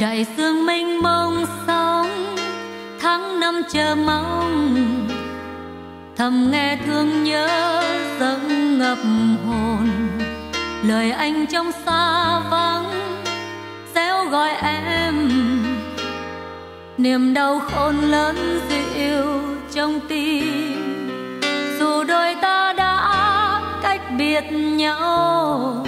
đại dương mênh mông sóng, tháng năm chờ mong. Thầm nghe thương nhớ dâng ngập hồn. Lời anh trong xa vắng réo gọi em. Niềm đau khôn lớn dịu trong tim. Dù đôi ta đã cách biệt nhau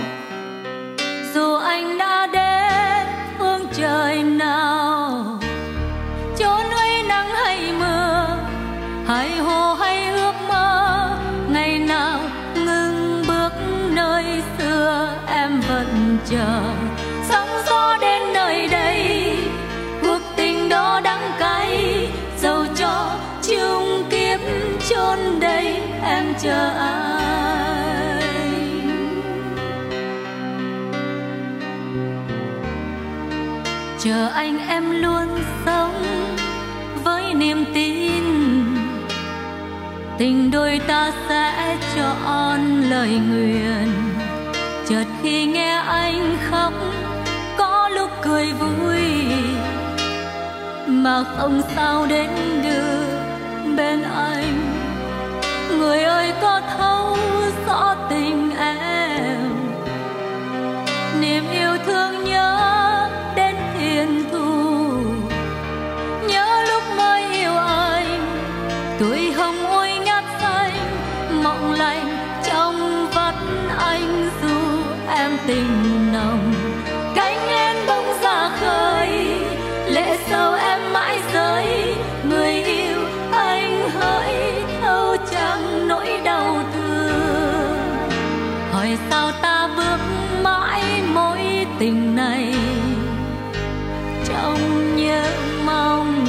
hay hồ hay ước mơ, ngày nào ngừng bước nơi xưa, em vẫn chờ. Sóng gió đến nơi đây, cuộc tình đó đắng cay. Dầu cho chung kiếp chôn đây em chờ ai? Chờ anh em luôn sống với niềm tin tình đôi ta sẽ chọn lời nguyện. Chợt khi nghe anh khóc, có lúc cười vui. Mà không sao đến được bên anh. Người ơi, có thấu rõ tình em. Niềm yêu thương nhớ mộng lạnh trong vắt anh dù em tình nồng. Cánh em bỗng ra khơi, lệ sâu em mãi rơi. Người yêu anh hỡi thâu chẳng nỗi đau thương. Hỏi sao ta bước mãi mối tình này trong nhớ mong?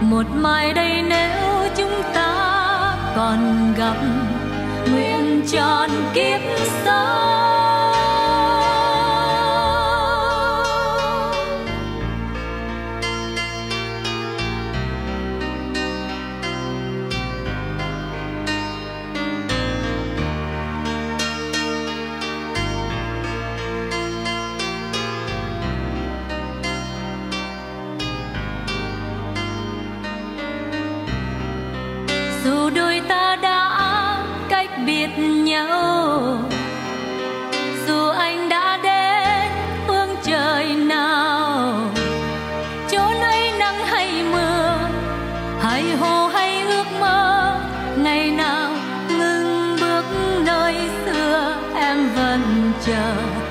Một mai đây còn gặp nguyện tròn kiếp sau. Dù đôi ta đã cách biệt nhau, dù anh đã đến phương trời nào, chỗ nơi nắng hay mưa hay hồ hay ước mơ, ngày nào ngừng bước nơi xưa em vẫn chờ.